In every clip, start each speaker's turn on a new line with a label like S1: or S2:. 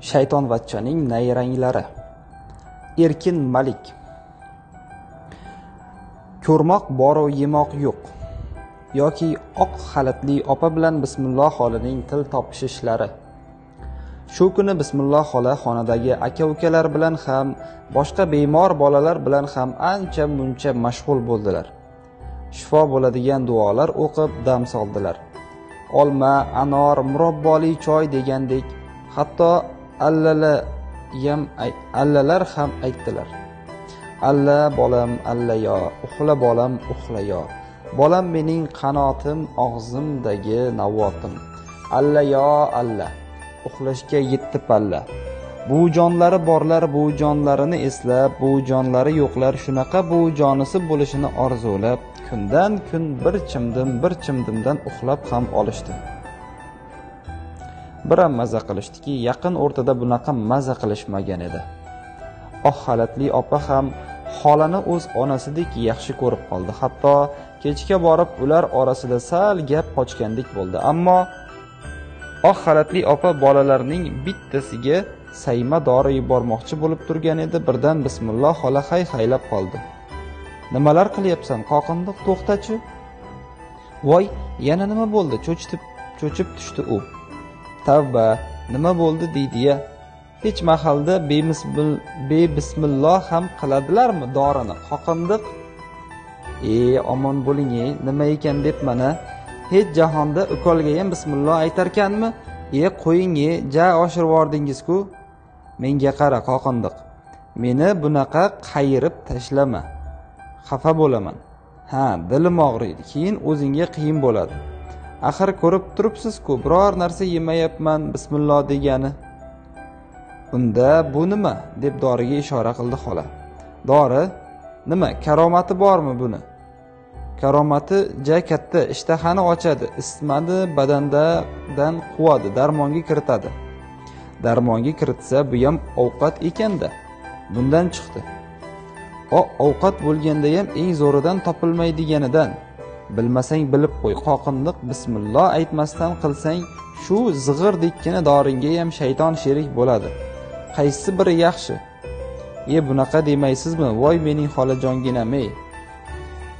S1: shaytonvachchaning nayranglari. Erkin malik. Ko'rmoq boru yemoq yo'q. Yoki oq xalatli opa bilan bismilloh xolaning til topishishlari shu kuni bismilloh xola xonadagi aka ukalar bilan ham boshqa bemor bolalar bilan ham ancha muncha mashg'ul bo'ldilar. Shifo bo'ladigan duolar o'qib dam soldilar. Olma anor murobboli choy degandek hatto allalayam allalar ham aytdilar. Alla bolam alla yo uxla bolam uxla yo. Bolam mening qanotim og'zimdagi navotim. Alla yo alla uxlashga yetti palla. Bu jonlari borlar bu jonlarini eslab bu jonlari yo'qlar shunaqa bu jonisi bo'lishini orzulab kundan kun bir chimdim bir chimdimdan uxlab ham olishdi biram maza qilishdiki yaqin o'rtada bunaqa maza qilishmagan edi. Oh, oq xalatli opa ham xolani o'z onasidek yaxshi ko'rib qoldi. Hatto kechga borib ular orasida sal gap qochgandek bo'ldi. Ammo oh, oq xalatli opa bolalarning bittasiga sayma dori yubormoqchi bo'lib turgan edi. Birdan bismilloh xola hay haylab qoldi. Nimalar qilyapsan qoqindiq to'xtachi? Voy yana nima bo'ldi? Cho'chitib cho'chib tushdi u. tavba nima bo'ldi deydiya hech mahalda bebismilloh ham qiladilarmi dorini? Qoqindiq. E omon bo'ling ey nima ekan deb mana hech jahonda ukolga ham bismillo aytarkanmi? E qo'ying e ja oshirib yubordingiz-ku. Menga qara qoqindiq meni bunaqa qayirib tashlama. Xafa bo'laman. Ha dilim og'riydi keyin o'zingga qiyin bo'ladi. Axir ko'rib turibsiz-ku biror narsa yemayapman bismillo degani. Unda bu nima? deb doriga ishora qildi xola. Dori nima karomati bormi buni? Karomati ja katta ishtahani ochadi isitmani badandadan quvadi darmonga kiritadi. Darmonga kiritsa bu ham ovqat ekanda bundan chiqdi. O ovqat bo'lgandayam eng zo'ridan topilmaydiganidan. Bilmasang bilib qo'y qoqindiq bismillo aytmasdan qilsang shu zig'irdekkina doringayam shayton sherik bo'ladi. Qaysi biri yaxshi? E bunaqa demaysizmi? Voy mening xolajonginam ey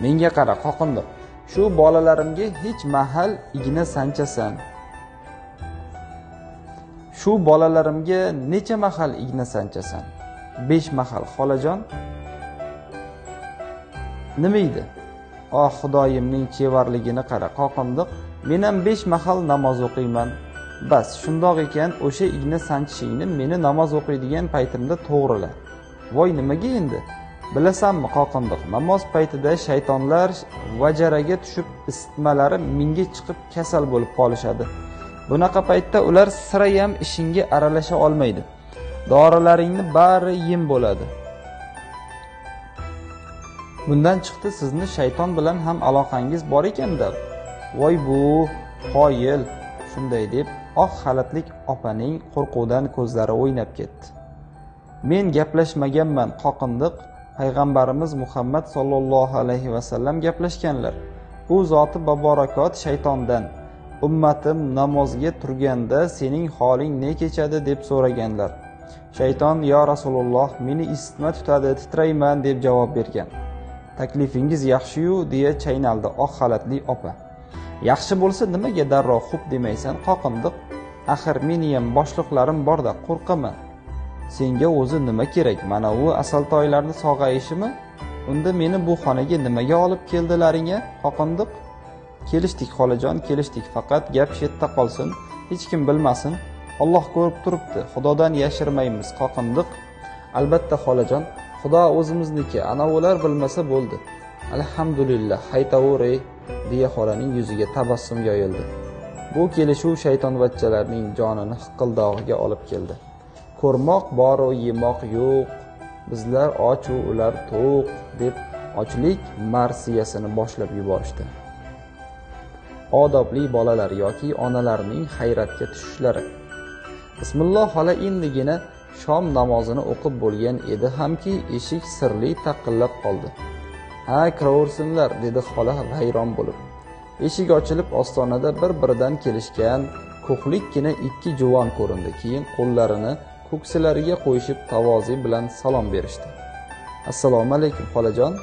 S1: menga qara qoqindiq shu bolalarimga hech mahal igna sanchasan. Shu bolalarimga necha mahal igna sanchasan? Besh mahal xolajon. Nima edi? Oh xudoyimning chevarligini qara qoqindiq men ham besh mahal namoz o'qiyman. Bas shundoq ekan o'sha igna sanchishingni meni namoz o'qiydigan paytimda to'g'rila voy nimaga endi? Bilasanmi qoqindiq namoz paytida shaytonlar vajaraga tushib isitmalari minga chiqib kasal bo'lib qolishadi. Bunaqa paytda ular sirayam ishingga aralasha olmaydi. Dorilaringni bari yem bo'ladi. Bundan chiqdi sizni shayton bilan ham aloqangiz bor ekanda voy bu qoyil. Shunday deb oq xalatlik opaning qo'rquvdan ko'zlari o'ynab ketdi. Men gaplashmaganman qoqindiq. Payg'ambarimiz muhammad sollallohu alayhi vasallam gaplashganlar. U zoti baborakot shaytondan ummatim namozga turganda sening holing ne kechadi? deb so'raganlar. Shayton yo rasululloh meni isitma tutadi titrayman deb javob bergan. Taklifingiz yaxshiyu deya chaynaldi oq xalatli opa. Yaxshi bo'lsa nimaga darrov xo'p demaysan qoqindiq axir meniyam boshliqlarim borda qo'rqaman. Senga o'zi nima kerak mana u asaltoylarni sog'ayishimi? Unda meni bu xonaga nimaga olib keldilaring-a qoqindiq kelishdik xolajon kelishdik faqat gap shu yerda qolsin hech kim bilmasin. Olloh ko'rib turibdi xudodan yashirmaymiz qoqindiq albatta xolajon xudo o'zimizniki anavilar bilmasa bo'ldi. Alhamdulillah haytovur ey deya xolaning yuziga tabassum yoyildi. Bu kelishuv shaytonvachchalarning jonini hiqildog'iga olib keldi. Ko'rmoq boru yemoq yo'q. Bizlar ochu ular to'q deb ochlik marsiyasini boshlab yuborishdi. Odobli bolalar yoki onalarning hayratga tushishlari. Bismilloh xola endigina shom namozini o'qib bo'lgan edi hamki eshik sirli taqillab qoldi. Ha kiraversinlar dedi xola hayron bo'lib. Eshik ochilib ostonada bir biridan kelishgan ko'hlikkina ikki juvon ko'rindi keyin qo'llarini ko'ksilariga qo'yishib tavozi bilan salom berishdi. Assalomu alaykum xolajon.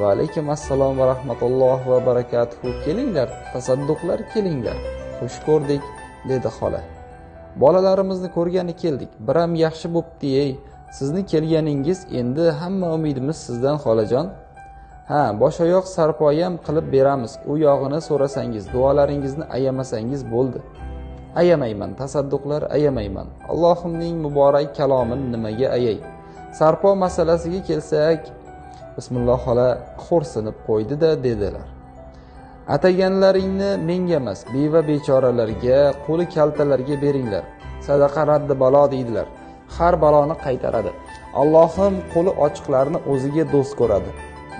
S1: Va alaykum assalom va rahmatulloh va barakatuhu kelinglar tasadduqlar kelinglar. Xush ko'rdik dedi xola. Bolalarimizni ko'rgani keldik. Biram yaxshi bo'pti ey. Sizni kelganingiz endi hamma umidimiz sizdan xolajon. Ha bosh oyoq sarpoyam qilib beramiz. U yog'ini so'rasangiz duolaringizni ayamasangiz bo'ldi. Ayamayman tasadduqlar ayamayman. Allohimning muborak kalomini nimaga ayay? Sarpo masalasiga kelsak bismilloh xola xo'rsinib qo'ydida dedilar. Ataganlaringni menga emas beva bechoralarga qo'li kaltalarga beringlar. Sadaqa raddi balo deydilar. Har baloni qaytaradi. Allohim qo'li ochiqlarni o'ziga do'st ko'radi.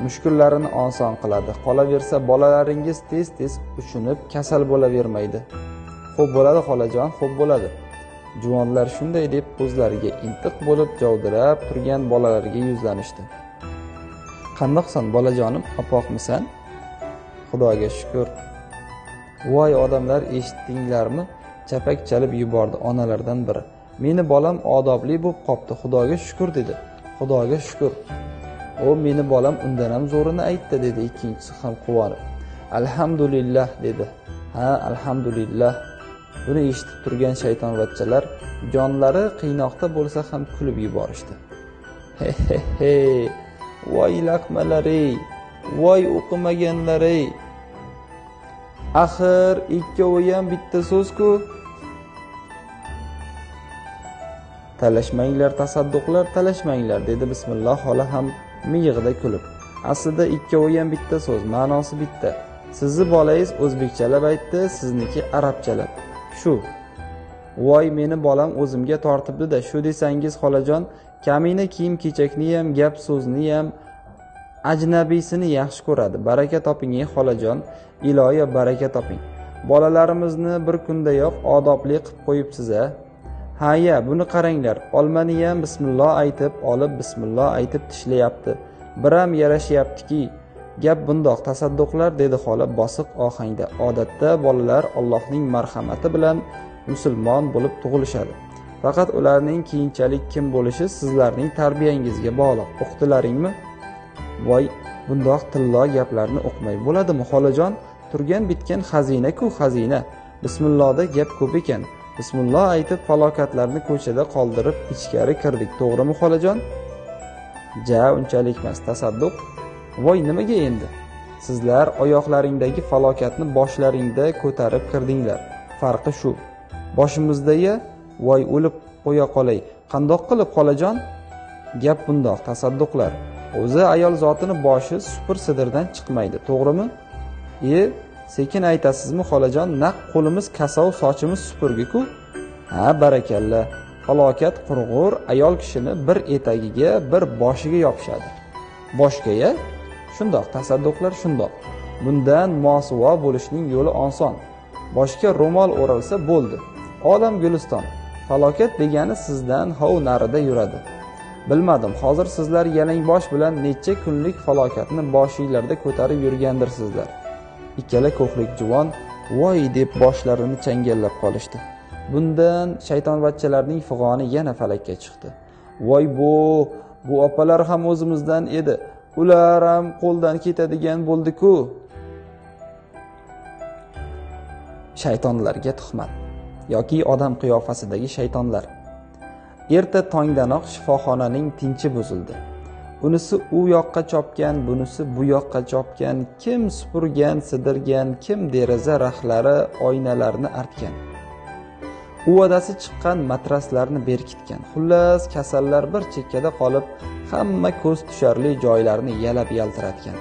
S1: Mushkullarini oson qiladi. Qolaversa bolalaringiz tez tez uchinib kasal bo'lavermaydi. Xo'p bo'ladi xolajon xo'p bo'ladi. Juvonlar shunday deb ko'zlariga intiq bo'lib javdirab turgan bolalarga yuzlanishdi. Qandoqsan bolajonim oppoqmisan xudoga shukur voy odamlar eshitdinglarmi? Chapak chalib yubordi onalardan biri. Meni bolam odobli bo'lib qopti xudoga shukur dedi. Xudoga shukur u meni bolam undan ham zo'rini aytdi dedi ikkinchisi ham quvonib. Alhamdulillah dedi. Ha alhamdulillah. Buni eshitib turgan shaytonvachchalar jonlari qiynoqda bo'lsa ham kulib yuborishdi. He he he. Voy laqmalar ey voy o'qimaganlar ey axir ikkovi ham bitta so'zku. Talashmanglar tasadduqlar talashmanglar dedi bismilloh xola ham miyig'ida kulib. Aslida ikkovi ham bitta so'z ma'nosi bitta. Sizni bolangiz o'zbekchalab aytdi sizniki arabchalab. Shu. Voy meni bolam o'zimga tortibdida shu desangiz xolajon kamina kiyim kechakni ham gap so'zni ham ajnabiysini yaxshi ko'radi. Baraka toping ey xolajon. Iloyo baraka toping. Bolalarimizni bir kundayoq odobli qilib qo'yibsiz a? Ha ya buni qaranglar. Olmani ham bismillo aytib olib bismillo aytib tishlayapti. Biram yarashyaptiki gap bundoq tasadduqlar dedi xola bosiq ohangda. Odatda bolalar allohning marhamati bilan musulmon bo'lib tug'ilishadi. Faqat ularning keyinchalik kim bo'lishi sizlarning tarbiyangizga bog'liq. Uqdilaringmi voy bundoq tillo gaplarni o'qimay bo'ladimi xolajon turgan bitgan xazina ku xazina. Bismillohda gap ko'p ekan. Bismilloh aytib falokatlarni ko'chada qoldirib ichkari kirdik. To'g'rimi xolajon ja unchalikmas tasadduq. Voy nimaga endi? Sizlar oyoqlaringdagi falokatni boshlaringda ko'tarib kirdinglar. Farqi shu. Boshimizdaya voy o'lib qo'ya qolay. Qandoq qilib xolajon gap bundoq tasadduqlar. O'zi ayol zotini boshi supur sidirdan chiqmaydi to'g'rimi? Iye sekin aytasizmi xolajon naq qo'limiz kasov sochimiz supurgi-ku ha barakalla. Falokat qurg'ur ayol kishini bir etagiga bir boshiga yopishadi. Boshgaya shundoq tasadduqlar shundoq. Bundan mosuvo bo'lishning yo'li oson. Boshga ro'mol o'ralsa bo'ldi. Olam guliston falokat degani sizdan hov narida yuradi. Bilmadim hozir sizlar yalangbosh bilan necha kunlik falokatni boshinglarda ko'tarib yurgandirsizlar. Ikkala ko'hlik juvon voy deb boshlarini changallab qolishdi. Bundan shaytonbachchalarning fig'oni yana falakka chiqdi. Voy bu bu opalar ham o'zimizdan edi. Ular ham qo'ldan ketadigan bo'ldi-ku. Shaytonlarga tuhmat. Yoki odam qiyofasidagi shaytonlar. Erta tongdanoq shifoxonaning tinchi buzildi. Unisi u yoqqa chopgan bunisi bu yoqqa chopgan kim supurgan sidirgan kim deraza raxlari oynalarni artgan. Uvadasi chiqqan matraslarni berkitgan. Xullas kasallar bir chekkada qolib hamma ko'z tusharli joylarni yalab yaltiratgan.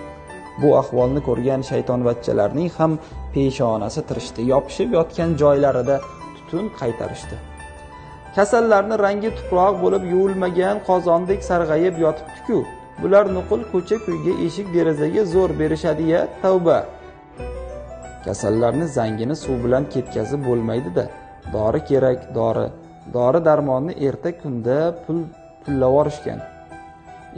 S1: Bu ahvolni ko'rgan shaytonvachchalarning ham peshonasi tirishdi yopishib yotgan joylarida tutun qaytarishdi. Kasallarni rangi tuproq bo'lib yuvilmagan qozondek sarg'ayib yotibdi-ku. Bular nuqul ko'cha ko'yga eshik derazaga zo'r berishadi-ya tavba. Kasallarni zangini suv bilan ketkazib bo'lmaydida. Dori kerak dori. Dori darmonni erta kunda pul pullavorishgan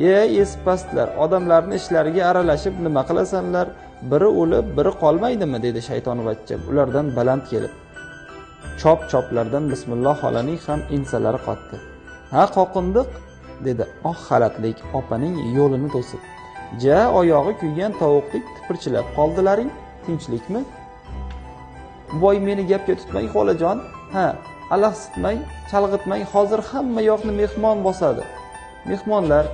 S1: ey esipastlar odamlarni ishlariga aralashib nima qilasanlar? Biri o'lib biri qolmaydimi? dedi shaytonvachcha ulardan baland kelib. Chop choplardan bismilloh xolaning ham ensalari qotdi. Ha qoqindiq dedi. Oq xalatlik opaning yo'lini to'sib. Ja oyog'i kuygan tovuqdek tipirchilab qoldilaring. Tinchlikmi? Voy meni gapga tutmang xolajon ha alahsitmang chalg'itmang hozir hamma yoqni mehmon bosadi. Mehmonlar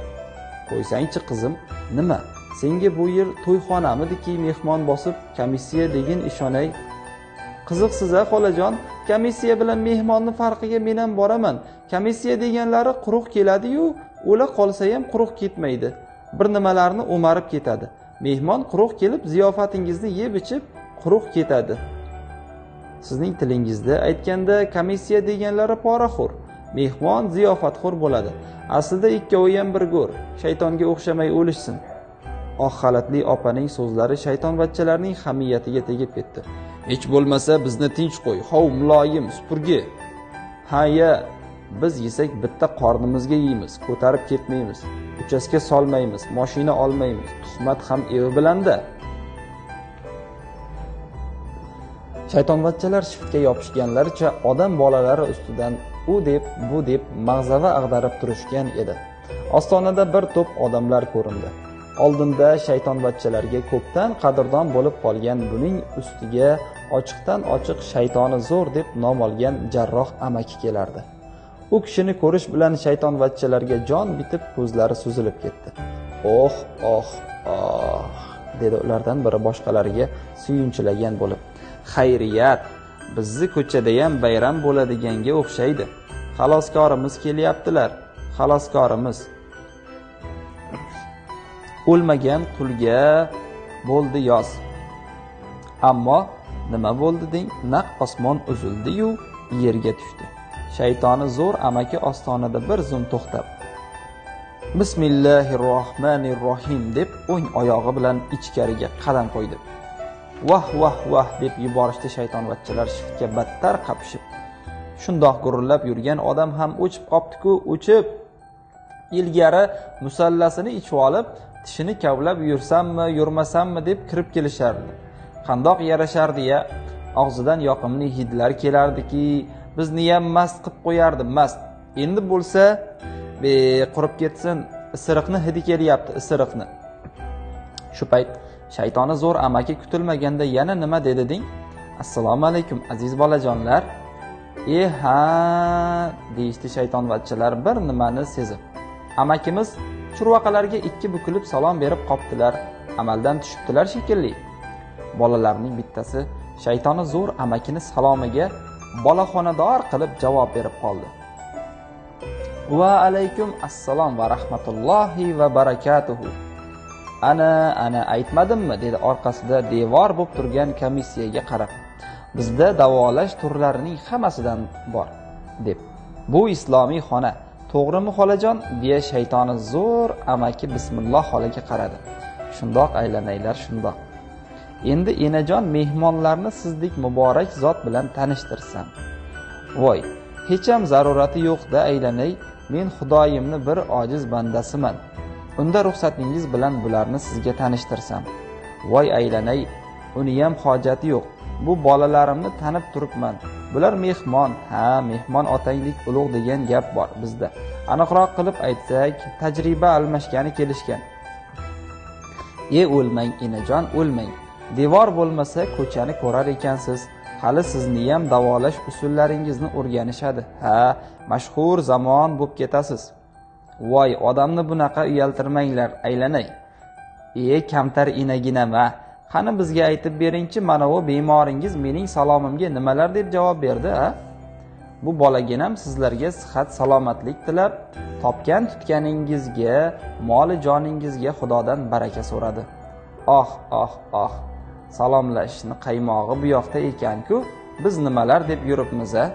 S1: qo'ysangchi qizim nima? Senga bu yer to'yxonamidiki mehmon bosib komissiya degin ishonay. Qiziqsiz a xolajon komissiya bilan mehmonni farqiga men ham boraman. Komissiya deganlari quruq keladiyu o'la qolsa ham quruq ketmaydi. Bir nimalarni o'marib ketadi. Mehmon quruq kelib ziyofatingizni yeb ichib quruq ketadi. Sizning tilingizda aytganda komissiya deganlari poraxo'r mehmon ziyofatxo'r bo'ladi. Aslida ikkovi ham bir go'r. Shaytonga o'xshamay o'lishsin. Oq xalatli opaning so'zlari shaytonbachchalarning hamiyatiga tegib ketdi. Hech bo'lmasa bizni tinch qo'y hov muloyim supurgi. Ha ya biz yesak bitta qornimizga yeymiz ko'tarib ketmaymiz uchastka solmaymiz moshina olmaymiz tuhmat ham evi bilanda. Shaytonvachchalar shiftga yopishganlaricha odam bolalari ustidan u deb bu deb mag'zava ag'darib turishgan edi. Ostonada bir to'p odamlar ko'rindi. Oldinda shaytonbachchalarga ko'pdan qadrdon bo'lib qolgan buning ustiga ochiqdan ochiq shaytoni zo'r deb nom olgan jarroh amaki kelardi. U kishini ko'rish bilan shaytonbachchalarga jon bitib ko'zlari suzilib ketdi. Oh oh oh dedi ulardan biri boshqalariga suyunchilagan bo'lib. Xayriyat bizni ko'chadayam bayram bo'ladiganga o'xshaydi. Xaloskorimiz kelyaptilar. Xaloskorimiz o'lmagan qulga bo'ldi yoz. Ammo nima bo'ldi deng naq osmon uzildiyu yerga tushdi. Shaytoni zo'r amaki ostonada bir zum to'xtab bismillahi rohmanir rohim deb o'ng oyog'i bilan ichkariga qadam qo'ydi. Vah vah vah deb yuborishdi shaytonvachchalar shiftga battar qapishib. Shundoq gurillab yurgan odam ham o'chib qopdiku o'chib ilgari musallasini ichib olib tishini kavlab yursammi yurmasammi deb kirib kelishardi. Qandoq yarashardi-ya og'zidan yoqimli hidlar kelardiki bizni ham mast qilib qo'yardi mast. Endi bo'lsa be qurib ketsin isiriqni hidi kelyapti isiriqni. Shu payt shaytoni zo'r amaki kutilmaganda yana nima dedi deng assalomu alaykum aziz bolajonlar. E ha deyishdi shaytonvachchalar bir nimani sezib. Amakimiz churvaqalarga ikki bukilib salom berib qoptilar amaldan tushibdilar shekilli. Bolalarning bittasi shaytoni zo'r amakini salomiga bolaxonador qilib javob berib qoldi. Va alaykum assalom va rahmatullohi va barakatuhu. Ana ana aytmadimmi? dedi orqasida devor bo'lib turgan komissiyaga qarab. Bizda davolash turlarining hammasidan bor deb. Bu islomiy xona. To'g'rimi xolajon? Deya shaytoni zo'r amaki bismilloh xolaga qaradi. Shundoq aylanaylar shundoq. Endi enajon mehmonlarni sizdek muborak zot bilan tanishtirsam. Voy hecham zarurati yo'q-da aylanay. Men xudoyimni bir ojiz bandasiman. Unda ruxsatingiz bilan bularni sizga tanishtirsam. Voy aylanay uniyam hojati yo'q. Bu bolalarimni tanib turibman. Bular mehmon ha mehmon otanglik ulug' degan gap bor bizda. Aniqroq qilib aytsak tajriba almashgani kelishgan. E o'lmang enajon o'lmang. Devor bo'lmasa ko'chani ko'rar ekansiz. Hali sizniyam davolash usullaringizni o'rganishadi. Ha mashhur zamon bo'lib ketasiz. Voy odamni bunaqa uyaltirmanglar aylanay. E kamtar enaginama qani bizga aytib beringchi mana bu bemoringiz mening salomimga nimalar deb javob berdi a? Bu bolaginam sizlarga sihat salomatlik tilab topgan tutganingizga moli joningizga xudodan baraka so'radi. Oh oh oh salomlashishni qaymog'i bu yoqda ekanku biz nimalar deb yuribmiz a?